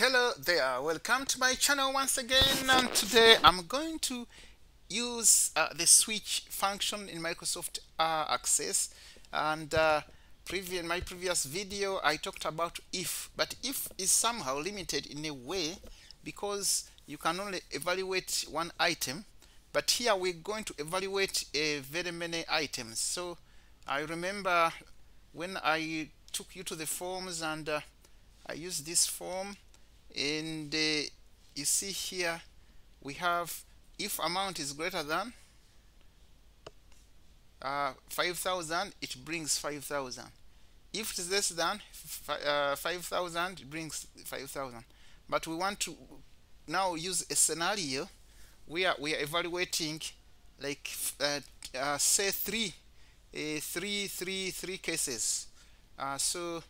hello there welcome to my channel once again and today I'm going to use uh, the switch function in Microsoft uh, Access and uh, in my previous video I talked about if but if is somehow limited in a way because you can only evaluate one item but here we're going to evaluate a very many items. So I remember when I took you to the forms and uh, I used this form and uh, you see here we have if amount is greater than uh, 5000 it brings 5000 if it is less than uh, 5000 it brings 5000 but we want to now use a scenario where we are evaluating like uh, uh, say three uh, three three three cases. Uh, so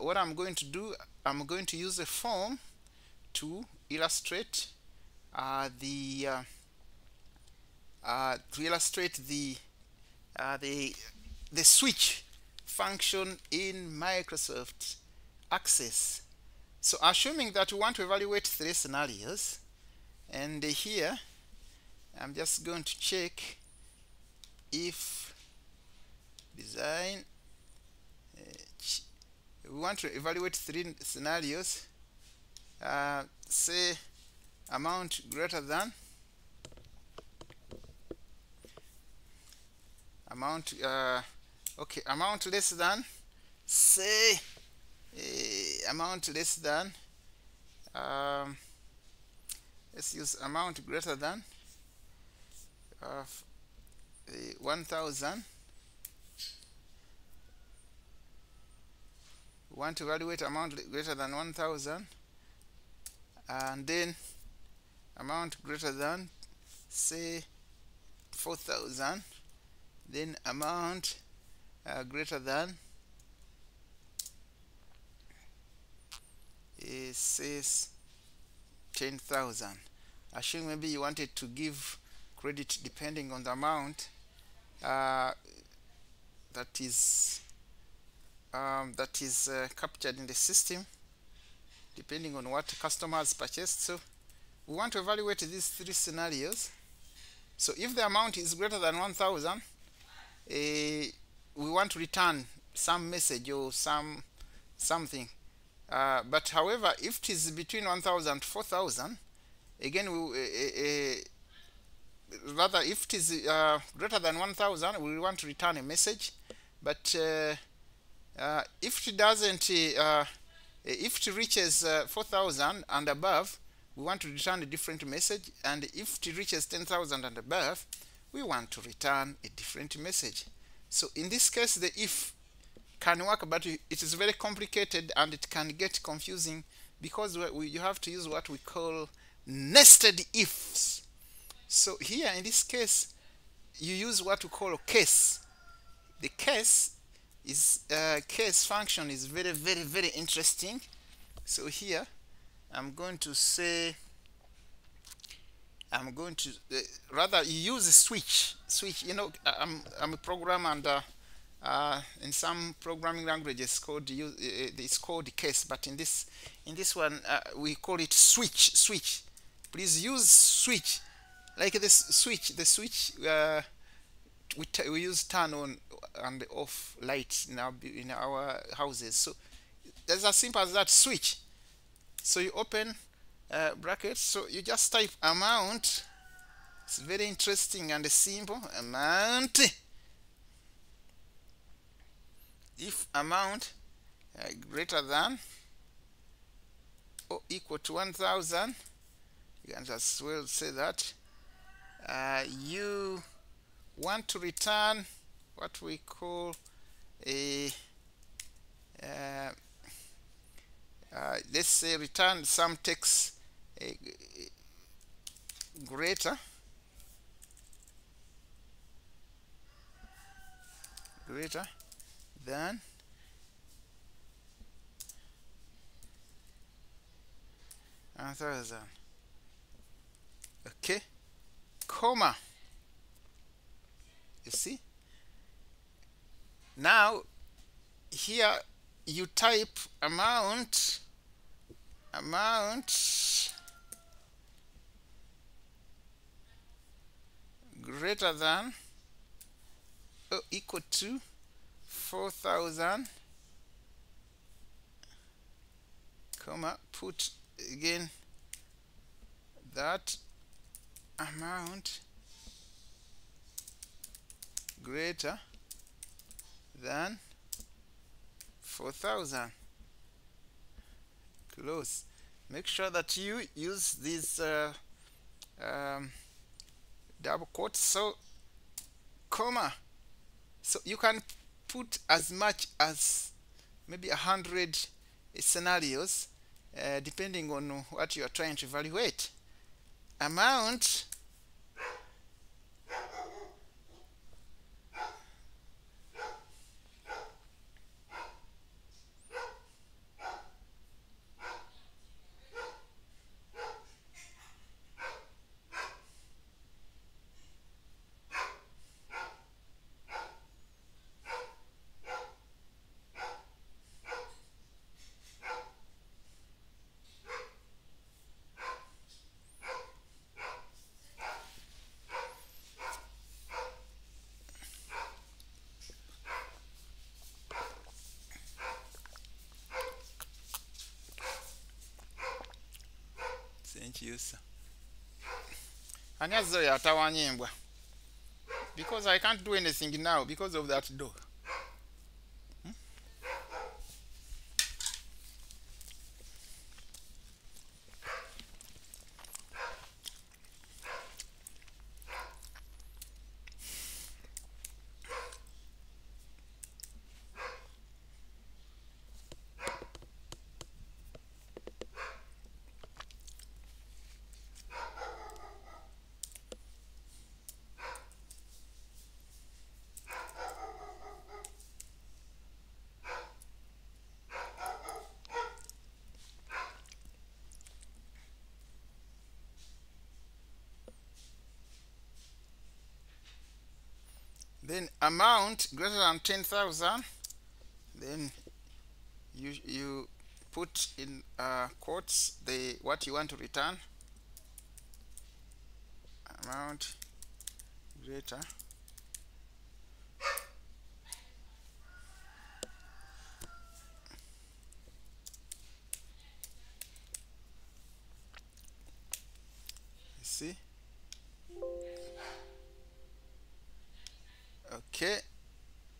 what I'm going to do I'm going to use a form to illustrate uh, the uh, uh, to illustrate the uh, the the switch function in Microsoft Access. So assuming that we want to evaluate three scenarios and here I'm just going to check if design we want to evaluate three scenarios. Uh, say amount greater than amount uh, okay amount less than say uh, amount less than um, let's use amount greater than of uh, 1000 we want to evaluate amount greater than 1000 and then amount greater than say 4000 then amount uh, greater than is says 10,000 assuming maybe you wanted to give credit depending on the amount uh, that is um, that is uh, captured in the system depending on what customers purchased. So we want to evaluate these three scenarios. So if the amount is greater than 1000 uh, we want to return some message or some something. Uh, but however if it is between 1000 and 4000 again we uh, uh, rather if it is uh, greater than 1000 we want to return a message. But uh, if it doesn't uh, if it reaches uh, 4000 and above we want to return a different message. And if it reaches 10,000 and above we want to return a different message. So in this case the if can work but it is very complicated and it can get confusing because we, you have to use what we call nested ifs. So here in this case you use what we call a case. The case is uh, case function is very very very interesting. So here I'm going to say I'm going to uh, rather use a switch switch you know I'm, I'm a programmer and uh, uh, in some programming languages called uh, it's called case but in this in this one uh, we call it switch switch. Please use switch like this switch the switch uh, we, we use turn on and off lights in our in our houses. So there's as simple as that switch. So you open uh, brackets. So you just type amount. It's very interesting and simple. Amount. If amount uh, greater than or equal to 1000 you can just well say that uh, you want to return what we call a uh, uh, let's say return some text greater greater than a thousand okay comma you see? Now here you type amount amount greater than or equal to 4000 comma put again that amount greater than 4000 close. Make sure that you use this uh, um, double quotes. So comma. So you can put as much as maybe a hundred scenarios uh, depending on what you are trying to evaluate. Amount senkyusa ani azzo yatawanya embwa because i can't do anything now because of that dog amount greater than 10,000 then you you put in uh, quotes the what you want to return. Amount greater okay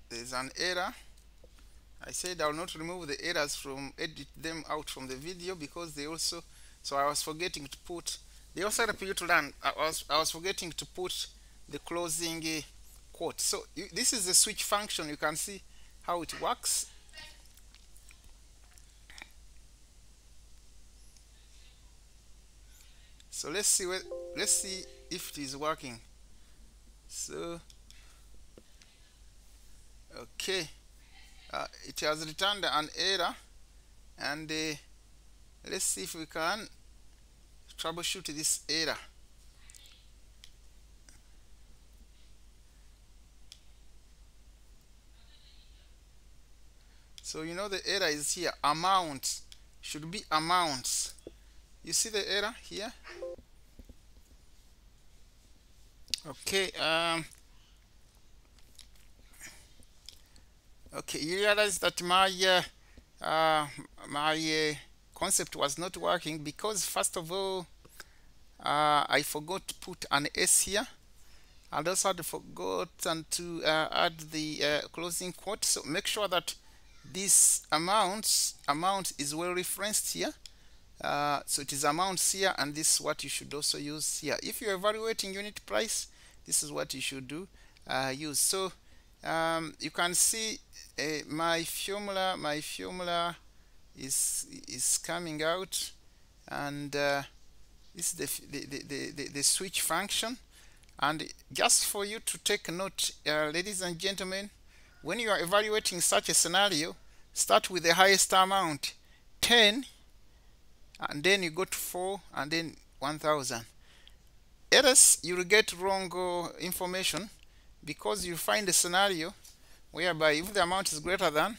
there's an error. I said I will not remove the errors from edit them out from the video because they also so I was forgetting to put they also help you to learn. I was, I was forgetting to put the closing uh, quote. So you, this is the switch function. You can see how it works. So let's see what let's see if it is working. So okay. Uh, it has returned an error and uh, let's see if we can troubleshoot this error. So you know the error is here. Amount should be amounts. You see the error here? Okay um, okay you realize that my uh, uh, my uh, concept was not working because first of all uh, I forgot to put an S here. And also had forgotten to uh, add the uh, closing quote. So make sure that this amount amount is well referenced here. So it is amounts here and this is what you should also use here. If you're evaluating unit price this is what you should do use. So um, you can see uh, my formula my formula is is coming out and uh, this is the the, the, the, the switch function. And just for you to take note uh, ladies and gentlemen when you are evaluating such a scenario start with the highest amount 10 and then you go to 4 and then 1000 else you will get wrong uh, information because you find a scenario whereby if the amount is greater than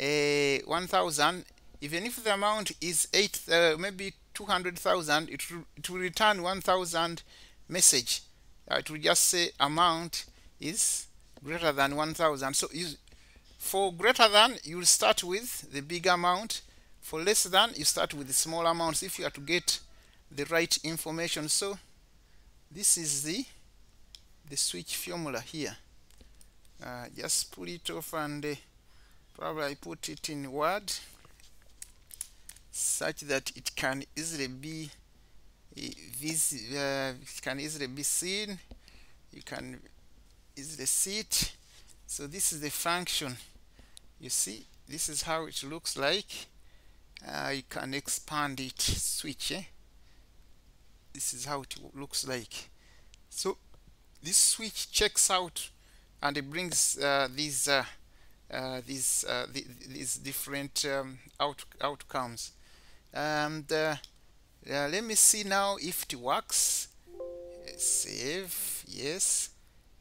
uh, 1000 even if the amount is 8 uh, maybe 200,000 it, will, it will return 1000 message. Uh, it will just say amount is greater than 1000 so you, for greater than you start with the big amount. For less than you start with the small amounts if you are to get the right information. So this is the the switch formula here uh, just pull it off and uh, probably put it in Word such that it can easily be uh, it can easily be seen you can easily see it. So this is the function. You see this is how it looks like. Uh, you can expand it switch eh? this is how it looks like. So this switch checks out and it brings uh, these uh, uh, these the, these different um, out outcomes. And let me see now if it works. Save yes.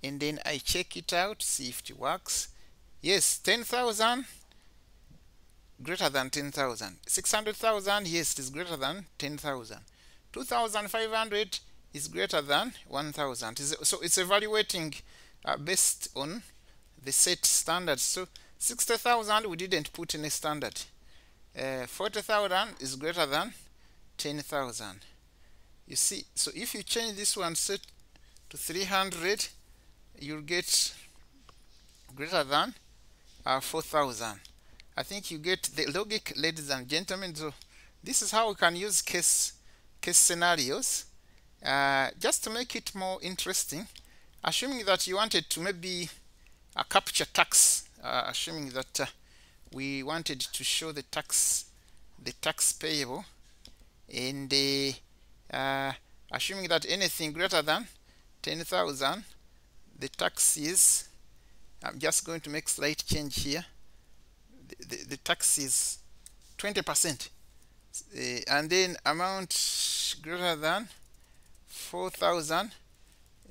And then I check it out see if it works. Yes 10,000 greater than 10,000 600,000 yes it is greater than 10,000 2,500 is greater than 1000 so it's evaluating uh, based on the set standards so 60,000 we didn't put any standard. Uh, 40,000 is greater than 10,000 you see so if you change this one set to 300 you'll get greater than uh, 4,000 I think you get the logic ladies and gentlemen. So this is how we can use case case scenarios. Uh, just to make it more interesting assuming that you wanted to maybe uh, capture tax uh, assuming that uh, we wanted to show the tax the tax payable and uh, assuming that anything greater than 10,000 the tax is I'm just going to make slight change here. The, the, the tax is 20 percent uh, and then amount greater than 4,000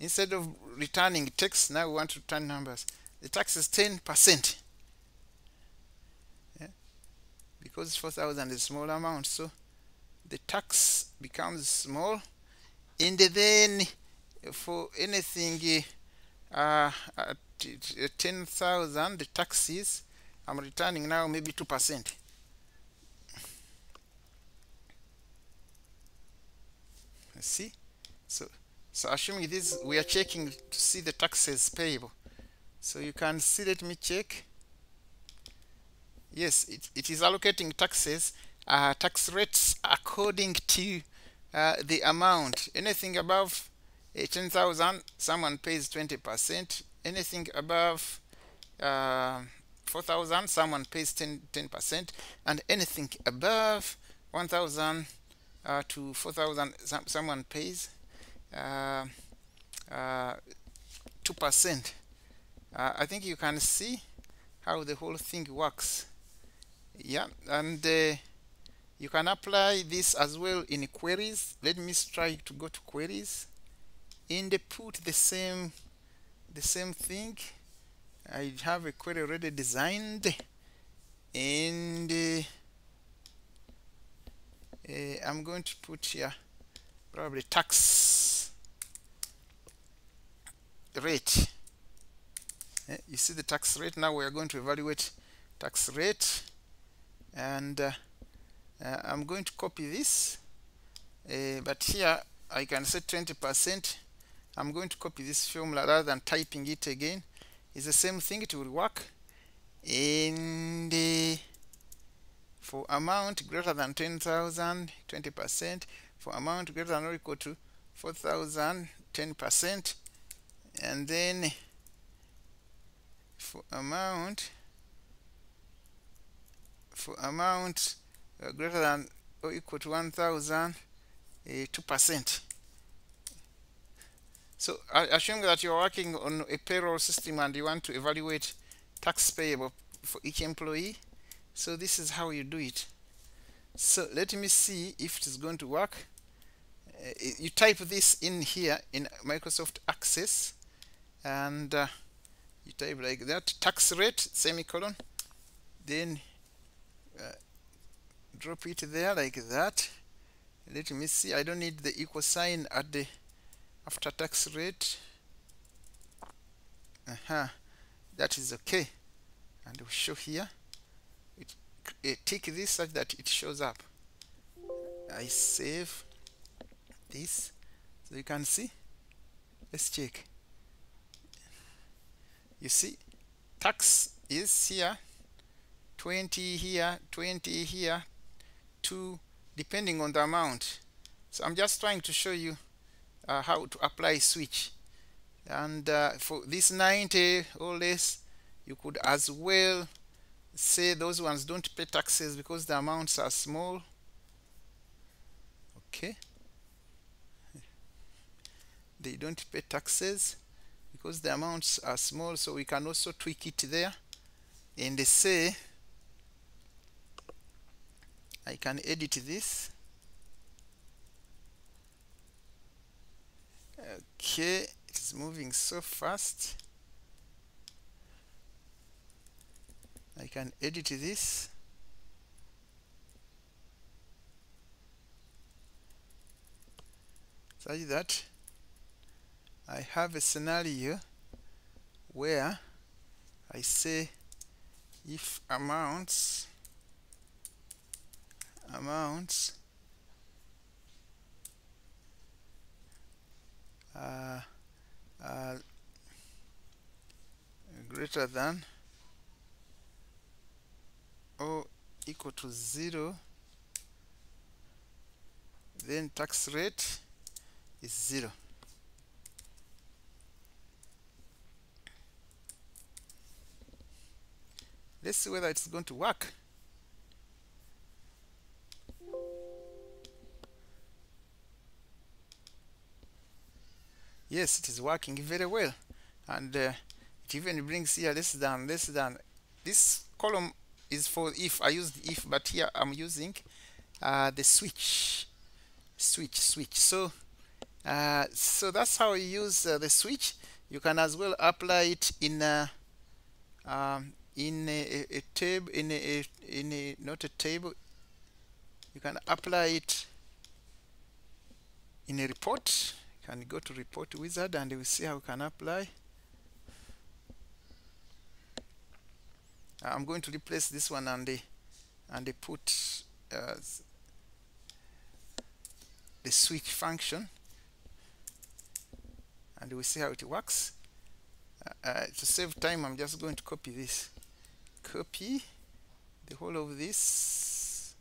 instead of returning text now we want to return numbers. The tax is 10 percent. Yeah? because 4,000 is a small amount so the tax becomes small. And then for anything uh, at 10,000 the tax is I'm returning now maybe 2 percent. See? so so assuming this we are checking to see the taxes payable. So you can see let me check. Yes it, it is allocating taxes uh, tax rates according to uh, the amount. Anything above 18,000 someone pays 20% anything above uh, 4,000 someone pays 10 percent. And anything above 1,000 uh, to 4,000 some, someone pays uh, uh, 2% uh, I think you can see how the whole thing works. Yeah and you can apply this as well in queries. Let me try to go to queries and put the same the same thing. I have a query already designed and uh, uh, I'm going to put here probably tax rate. Uh, you see the tax rate? Now we are going to evaluate tax rate. And uh, uh I'm going to copy this. Uh, but here I can say 20% I'm going to copy this formula rather than typing it again. It's the same thing. It will work. And uh, for amount greater than 10,000 20% for amount greater than or equal to 4,000 10% and then for amount for amount uh, greater than or equal to 1,000 2% so assuming that you're working on a payroll system and you want to evaluate tax payable for each employee. So this is how you do it so let me see if it is going to work. Uh, you type this in here in Microsoft Access and uh, you type like that tax rate semicolon then uh, drop it there like that. Let me see I don't need the equal sign at the after tax rate. Uh -huh. that is okay. And we show here tick this such that it shows up. I save this. So you can see. Let's check. You see tax is here 20 here 20 here 2 depending on the amount. So I'm just trying to show you uh, how to apply switch. And uh, for this 90 or less you could as well say those ones don't pay taxes because the amounts are small. Okay. They don't pay taxes because the amounts are small so we can also tweak it there. And say I can edit this. Okay it's moving so fast I can edit this. Such that I have a scenario where I say if amounts amounts uh, greater than or equal to zero then tax rate is zero. Let's see whether it's going to work. Yes it is working very well. And uh, it even brings here less than less than this column is for if I use if but here I'm using uh, the switch. Switch switch. So uh, so that's how you use uh, the switch. You can as well apply it in a, um, in a, a, a table in a, in a not a table. You can apply it in a report. You can go to report wizard and we see how we can apply I'm going to replace this one and the and they put uh, the switch function. And we see how it works. Uh, uh, to save time I'm just going to copy this. Copy the whole of this.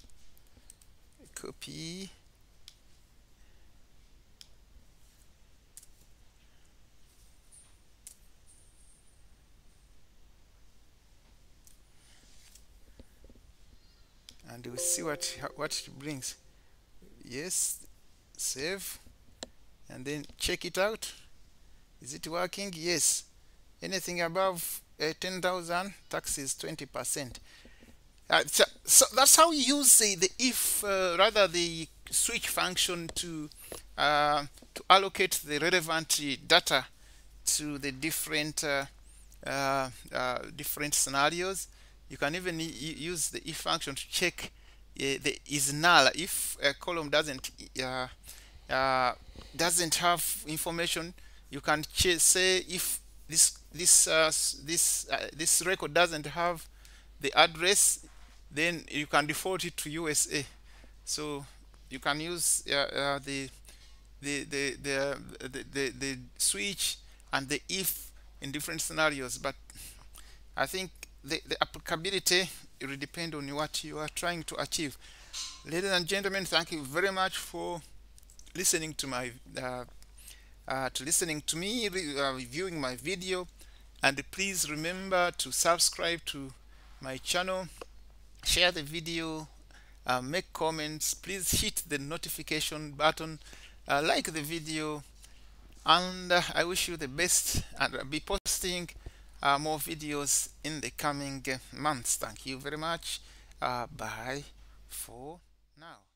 Copy and we'll see what what it brings. Yes save and then check it out. Is it working? Yes. Anything above uh, 10,000 tax is 20 percent. Uh, so, so, that's how you use the, the if uh, rather the switch function to uh, to allocate the relevant data to the different uh, uh, different scenarios you can even use the if function to check uh, the is null. If a column doesn't uh, uh, doesn't have information you can say if this this uh, this uh, this record doesn't have the address then you can default it to USA so you can use uh, the, the, the, the, the, the, the switch and the if in different scenarios but I think the, the applicability it will depend on what you are trying to achieve. Ladies and gentlemen thank you very much for listening to my uh, uh, to listening to me uh, reviewing my video. And please remember to subscribe to my channel share the video uh, make comments. Please hit the notification button uh, like the video. And uh, I wish you the best. And I'll be posting uh, more videos in the coming months. Thank you very much. Uh, bye for now